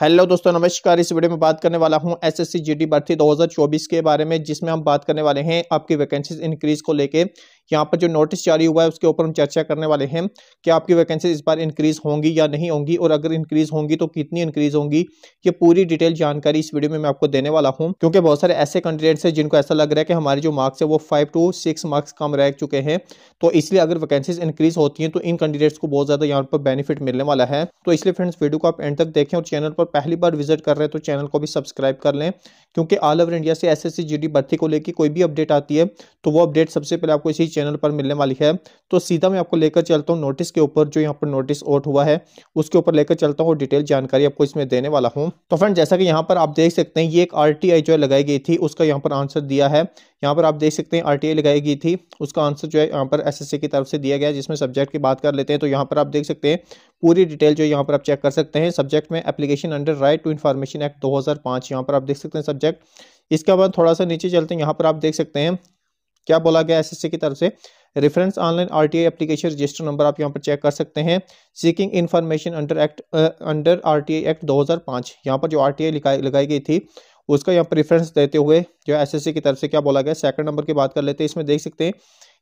Hello दोस्तों, नमस्कार। इस वीडियो में बात करने वाला हूँ एसएससी जीडी भर्ती 2024 के बारे में, जिसमें हम बात करने वाले हैं आपकी वैकेंसीज इंक्रीज को लेके। यहाँ पर जो नोटिस जारी हुआ है, उसके ऊपर हम चर्चा करने वाले हैं कि आपकी वैकेंसी इस बार इंक्रीज होंगी या नहीं होंगी और अगर इंक्रीज होंगी तो कितनी इंक्रीज होंगी, ये पूरी डिटेल जानकारी इस वीडियो में मैं आपको देने वाला हूँ। क्योंकि बहुत सारे ऐसे कैंडिडेट्स हैं जिनको ऐसा लग रहा है कि हमारे जो मार्क्स है वो फाइव टू सिक्स मार्क्स कम रह चुके हैं। तो इसलिए अगर वैकेंसीज इंक्रीज होती हैं तो इन कैंडिडेट्स को बहुत ज़्यादा यहाँ पर बेनिफिट मिलने वाला है। तो इसलिए फ्रेंड्स वीडियो को आप एंड तक देखें और चैनल पर पहली बार विज़िट कर रहे हैं तो चैनल को भी सब्सक्राइब कर लें। क्योंकि ऑल ओवर इंडिया से एस एस भर्ती को लेकर कोई भी अपडेट आती है तो वो अपडेट सबसे पहले आपको इसी चैनल पर मिलने वाली है। तो सीधा मैं आपको लेकर चलता हूँ नोटिस के ऊपर, जो यहाँ पर नोटिस आउट हुआ है, उसके ऊपर लेकर चलता हूँ। और डिटेल जानकारी आपको इसमें देने वाला हूँ। तो फ्रेंड, जैसा कि यहाँ पर आप देख सकते हैं, ये एक आरटीआई जो है लगाई गई थी, उसका यहाँ पर आंसर दिया है। यहाँ पर आप देख सकते हैं, आर लगाई गई थी, उसका आंसर जो है यहाँ पर एस की तरफ़ से दिया गया जिसमें सब्जेक्ट की बात कर लेते हैं तो यहाँ पर आप देख सकते हैं, पूरी डिटेल जो यहाँ पर आप चेक कर सकते हैं। सब्जेक्ट में application under right to information act 2005 यहाँ पर आप देख सकते हैं सब्जेक्ट। इसके बाद थोड़ा सा नीचे चलते हैं, यहाँ पर आप देख सकते हैं क्या बोला गया एसएससी की तरफ़ से? Reference online RTI application register number आप यहाँ पर चेक कर सकते हैं। Seeking information under act under RTI act 2005 यहाँ पर जो आरटीआई लगाई गई थी उसका यहाँ पर रेफरेंस देते हुए जो एसएससी की तरफ़ से क्या बोला गया सेकंड नंबर की बात कर लेते हैं। इसमें देख सकते हैं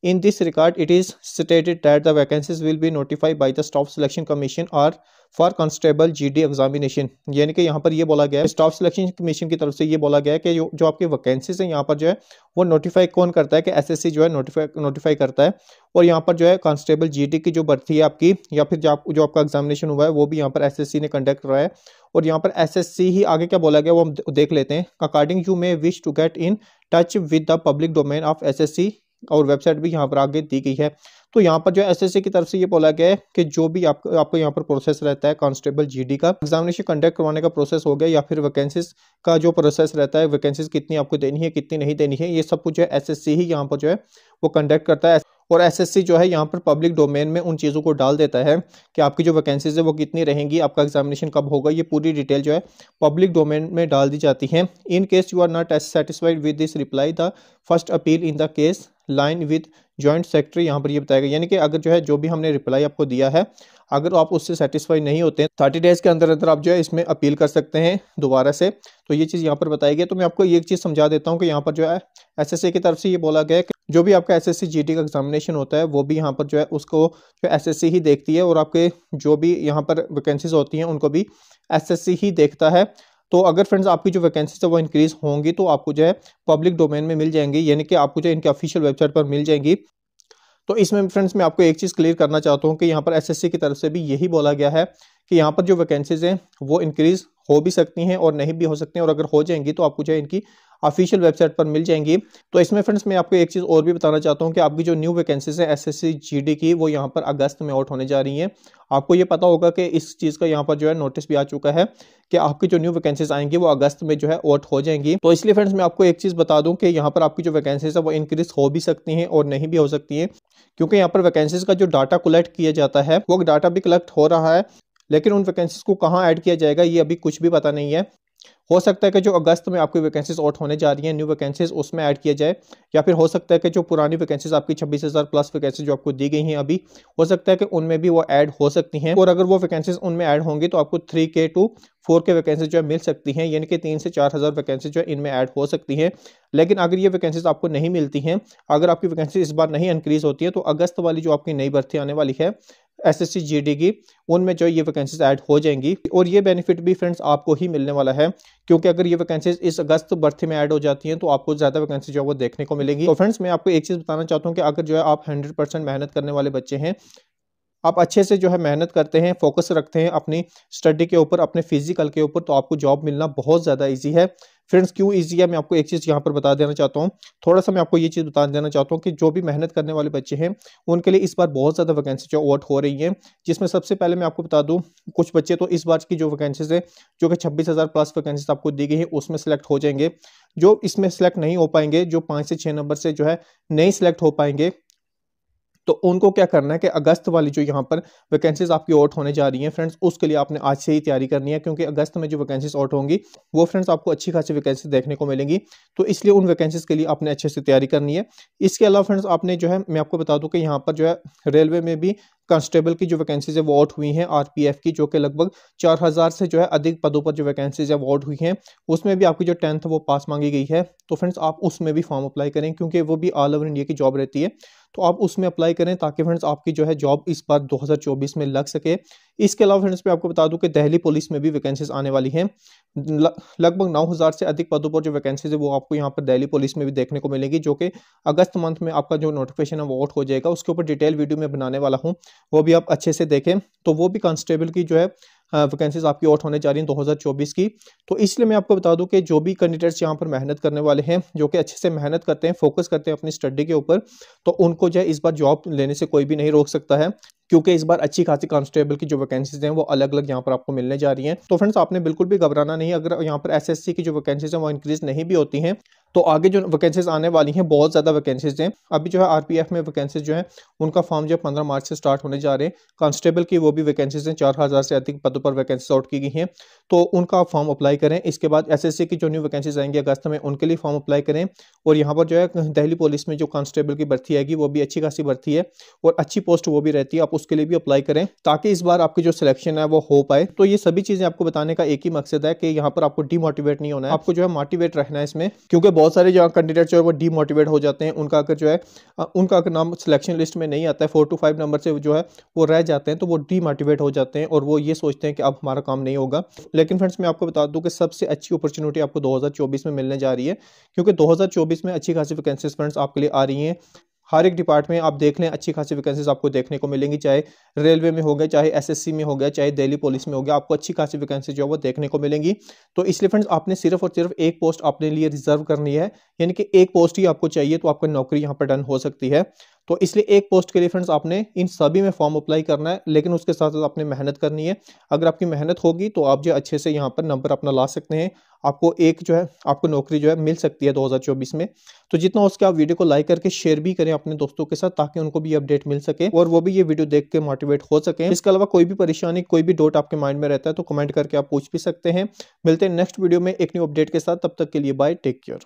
in this regard, it is stated that the vacancies will be notified by the Staff Selection Commission or for constable GD examination यानी कि यहाँ पर ये बोला गया है स्टाफ सिलेक्शन कमीशन की तरफ़ से ये बोला गया है कि जो जो आपकी वैकेंसीज हैं यहाँ पर जो है वो नोटिफाई कौन करता है कि एसएससी जो है नोटिफाई नोटिफाई करता है। और यहाँ पर जो है कांस्टेबल जीडी की जो भर्ती है आपकी या फिर जो, आप, जो आपका एग्जामिनेशन हुआ है वो भी यहाँ पर एसएससी ने कंडक्ट करवाया है। और यहाँ पर एसएससी ही आगे क्या बोला गया वो हम देख लेते हैं। According you may wish to get in touch with the public domain of SSC और वेबसाइट भी यहाँ पर आगे दी गई है। तो यहाँ पर जो एसएससी की तरफ़ से ये बोला गया है कि जो भी आप, आपको यहाँ पर प्रोसेस रहता है कांस्टेबल जीडी का एग्जामिनेशन कंडक्ट करवाने का प्रोसेस हो गया या फिर वैकेंसीज का जो प्रोसेस रहता है वैकेंसीज कितनी आपको देनी है कितनी नहीं देनी है ये सब कुछ है एसएससी ही यहाँ पर जो है वो कंडक्ट करता है। और एसएससी जो है यहाँ पर पब्लिक डोमेन में उन चीज़ों को डाल देता है कि आपकी जो वैकेंसीज है वो कितनी रहेंगी आपका एग्जामिनेशन कब होगा ये पूरी डिटेल जो है पब्लिक डोमेन में डाल दी जाती है। In case you are not satisfied with this reply the first appeal in the case line with joint secretary यहाँ पर ये बताया गया, यानी कि अगर जो है, जो भी हमने रिप्लाई आपको दिया है, अगर आप उससे सेटिस्फाई नहीं होते हैं थर्टी डेज़ के अंदर अंदर आप जो है इसमें अपील कर सकते हैं दोबारा से। तो ये चीज़ यहाँ पर बताई गई। तो मैं आपको एक चीज़ समझा देता हूँ कि यहाँ पर जो है एसएससी की तरफ़ से ये बोला गया कि जो भी आपका एसएससी जीटी का एग्जामिनेशन होता है, वो भी यहाँ पर जो है, उसको जो एसएससी ही देखती है और आपके जो भी यहाँ पर वैकेंसीज होती हैं, उनको भी एसएससी ही देखता है। तो अगर फ्रेंड्स आपकी जो वैकेंसीज है, वो इंक्रीज होंगी तो आपको जो है पब्लिक डोमेन में मिल जाएँगी, यानी कि आपको जो है इनके ऑफिशियल वेबसाइट पर मिल जाएँगी। तो इसमें फ्रेंड्स मैं आपको एक चीज़ क्लियर करना चाहता हूँ कि यहाँ पर एसएससी की तरफ़ से भी यही बोला गया है कि यहाँ पर जो वैकेंसीज हैं, वो इंक्रीज हो भी सकती हैं और नहीं भी हो सकती हैं, और अगर हो जाएँगी तो आपको जो है इनकी ऑफिशियल वेबसाइट पर मिल जाएँगी। तो इसमें फ्रेंड्स मैं आपको एक चीज़ और भी बताना चाहता हूँ कि आपकी जो न्यू वैकेंसीज है एस एस की, वो यहाँ पर अगस्त में आउट होने जा रही हैं। आपको ये पता होगा कि इस चीज़ का यहाँ पर जो है नोटिस भी आ चुका है कि आपकी जो न्यू वैकेंसीज आएँगी, वो अगस्त में जो है आउट हो जाएँगी। तो इसलिए फ्रेंड्स मैं आपको एक चीज़ बता दूँ कि यहाँ पर आपकी जो वैकेंसीज है, वो इंक्रीज हो भी सकती हैं और नहीं भी हो सकती हैं। क्योंकि यहाँ पर वैकेंसीज का जो डाटा कलेक्ट किया जाता है, वो डाटा भी कलेक्ट हो रहा है, लेकिन उन वैकेंसीज को कहाँ ऐड किया जाएगा, ये अभी कुछ भी पता नहीं है। हो सकता है कि जो अगस्त में आपकी वैकेंसीज आउट होने जा रही हैं न्यू वैकेंसीज उसमें ऐड किया जाए, या फिर हो सकता है कि जो पुरानी वैकेंसीज आपकी छब्बीस हज़ार प्लस वैकेंसी जो आपको दी गई हैं अभी, हो सकता है कि उनमें भी वो ऐड हो सकती हैं। और अगर वो वैकेंसीज उनमें ऐड होंगी तो आपको थ्री के टू फोर के वैकेंसी जो है मिल सकती हैं, यानी कि तीन से चार हज़ार वैकेंसी जो है इनमें ऐड हो सकती हैं। लेकिन अगर ये वैकेंसीज आपको नहीं मिलती हैं, अगर आपकी वैकेंसी इस बार नहीं इंक्रीज होती है तो अगस्त वाली जो आपकी नई भर्ती आने वाली है एस एस की, उनमें जो ये वैकेंसीज ऐड हो जाएँगी। और ये बेनिफिट भी फ्रेंड्स आपको ही मिलने वाला है, क्योंकि अगर ये वैकेंसीज इस अगस्त बर्थ में ऐड हो जाती हैं तो आपको ज़्यादा वैकेंसी जो है वो देखने को मिलेंगी। तो फ्रेंड्स मैं आपको एक चीज़ बताना चाहता हूँ कि अगर जो है आप हंड्रेड मेहनत करने वाले बच्चे हैं आप अच्छे से जो है मेहनत करते हैं फोकस रखते हैं अपनी स्टडी के ऊपर, अपने फ़िज़िकल के ऊपर तो आपको जॉब मिलना बहुत ज़्यादा ईजी है। फ्रेंड्स क्यों ईजी है? मैं आपको एक चीज़ यहाँ पर बता देना चाहता हूँ। थोड़ा सा मैं आपको ये चीज़ बता देना चाहता हूँ कि जो भी मेहनत करने वाले बच्चे हैं, उनके लिए इस बार बहुत ज़्यादा वैकेंसी जो वोट हो रही है, जिसमें सबसे पहले मैं आपको बता दूँ, कुछ बच्चे तो इस बार की जो वैकेंसीज है, जो कि छब्बीस प्लस वैकेंसीज आपको दी गई है, उसमें सेलेक्ट हो जाएँगे। जो इसमें सेलेक्ट नहीं हो पाएँगे, जो पाँच से छः नंबर से जो है नहीं सिलेक्ट हो पाएँगे तो उनको क्या करना है कि अगस्त वाली जो यहाँ पर वैकेंसीज आपकी आउट होने जा रही हैं फ्रेंड्स उसके लिए आपने आज से ही तैयारी करनी है, क्योंकि अगस्त में जो वैकेंसीज आउट होंगी, वो फ्रेंड्स आपको अच्छी खासी वैकेंसी देखने को मिलेंगी। तो इसलिए उन वैकेंसीज के लिए आपने अच्छे से तैयारी करनी है। इसके अलावा फ्रेंड्स आपने जो है, मैं आपको बता दूँ कि यहाँ पर जो है रेलवे में भी कांस्टेबल की जो वैकेंसीज आउट हुई हैं, आरपीएफ की, जो कि लगभग चार हज़ार से जो है अधिक पदों पर जो वैकेंसीज आउट हुई हैं, उसमें भी आपकी जो टेंथ वो पास मांगी गई है। तो फ्रेंड्स, आप उसमें भी फॉर्म अप्लाई करें, क्योंकि वो भी ऑल ओवर इंडिया की जॉब रहती है। तो आप उसमें अप्लाई करें, ताकि फ्रेंड्स आपकी जो है जॉब इस बार 2024 में लग सके। इसके अलावा फ्रेंड्स, मैं आपको बता दूँ कि दिल्ली पुलिस में भी वैकेंसीज आने वाली हैं। लगभग 9000 से अधिक पदों पर जो वैकेंसीज है, वो आपको यहाँ पर दिल्ली पुलिस में भी देखने को मिलेगी, जो कि अगस्त मंथ में आपका जो नोटिफिकेशन है, वो आउट हो जाएगा। उसके ऊपर डिटेल वीडियो में बनाने वाला हूँ, वो भी आप अच्छे से देखें। तो वो भी कांस्टेबल की जो है वैकेंसीज आपकी आउट होने जा रही हैं 2024 की। तो इसलिए मैं आपको बता दूँ कि जो भी कैंडिडेट्स यहाँ पर मेहनत करने वाले हैं, जो कि अच्छे से मेहनत करते हैं फोकस करते हैं अपनी स्टडी के ऊपर तो उनको जो है इस बार जॉब लेने से कोई भी नहीं रोक सकता है, क्योंकि इस बार अच्छी खासी कांस्टेबल की जो वैकेंसीज हैं, वो अलग अलग यहाँ पर आपको मिलने जा रही हैं। तो फ्रेंड्स आपने बिल्कुल भी घबराना नहीं, अगर यहाँ पर एसएससी की जो वैकेंसीज हैं, वो इंक्रीज नहीं भी होती हैं तो आगे जो वैकेंसीज आने वाली हैं, बहुत ज़्यादा वैकेंसीज हैं। अभी जो है आरपीएफ में वैकेंसीज जो है, उनका फॉर्म जो है पंद्रह मार्च से स्टार्ट होने जा रहे हैं। कांस्टेबल की वो भी वैकेंसीज हैं, चार हज़ार से अधिक पर वैकेंसीज आउट की गई हैं तो उनका आप फॉर्म अप्लाई करें। इसके बाद एसएससी की जो न्यू वैकेंसीज आएँगी अगस्त में, उनके लिए फॉर्म अप्लाई करें और यहाँ पर जो है दिल्ली पुलिस में जो कांस्टेबल की भर्ती आएगी, वो भी अच्छी खासी भर्ती है और अच्छी पोस्ट वो भी रहती है, आप उसके लिए भी अप्लाई करें ताकि इस बार आपकी जो सिलेक्शन है वो हो पाए। तो ये सभी चीज़ें आपको बताने का एक ही मकसद है कि यहाँ पर आपको डीमोटिवेट नहीं होना है, आपको जो है मोटिवेट रखना है इसमें, क्योंकि बहुत सारे जो कैंडिडेट जो है वो डीमोटिवेट हो जाते हैं, उनका अगर जो है उनका अगर नाम सिलेक्शन लिस्ट में नहीं आता है फोर टू फाइव नंबर से जो है वो रह जाते हैं तो वो डीमोटिवेट हो जाते हैं और वो ये सोचते हैं कि अब हमारा काम नहीं होगा। लेकिन फ्रेंड्स मैं आपको बता दूँ कि सबसे अच्छी अपॉर्चुनिटी आपको 2024 में मिलने जा रही है, क्योंकि 2024 में अच्छी खासी वैकेंसीज फ्रेंड्स आपके लिए आ रही हैं। हर एक डिपार्टमेंट आप देख लें, अच्छी खासी वैकेंसीज आपको देखने को मिलेंगी, चाहे रेलवे में हो गया चाहे एसएससी में हो गया चाहे दिल्ली पुलिस में हो गया आपको अच्छी खासी वैकेंसी जो है वो देखने को मिलेंगी। तो इसलिए फ्रेंड्स आपने सिर्फ़ और सिर्फ़ एक पोस्ट अपने लिए रिज़र्व करनी है, यानी कि एक पोस्ट ही आपको चाहिए तो आपकी नौकरी यहाँ पर डन हो सकती है। तो इसलिए एक पोस्ट के लिए फ्रेंड्स आपने इन सभी में फॉर्म अप्लाई करना है, लेकिन उसके साथ साथ आपने मेहनत करनी है। अगर आपकी मेहनत होगी तो आप जो अच्छे से यहाँ पर नंबर अपना ला सकते हैं। आपको एक जो है, आपको नौकरी जो है मिल सकती है 2024 में। तो जितना हो सके आप वीडियो को लाइक करके शेयर भी करें अपने दोस्तों के साथ ताकि उनको भी अपडेट मिल सके और वो भी ये वीडियो देख के मोटिवेट हो सके। इसके अलावा कोई भी परेशानी, कोई भी डाउट आपके माइंड में रहता है तो कमेंट करके आप पूछ भी सकते हैं। मिलते हैं नेक्स्ट वीडियो में एक न्यू अपडेट के साथ। तब तक के लिए बाय टेक केयर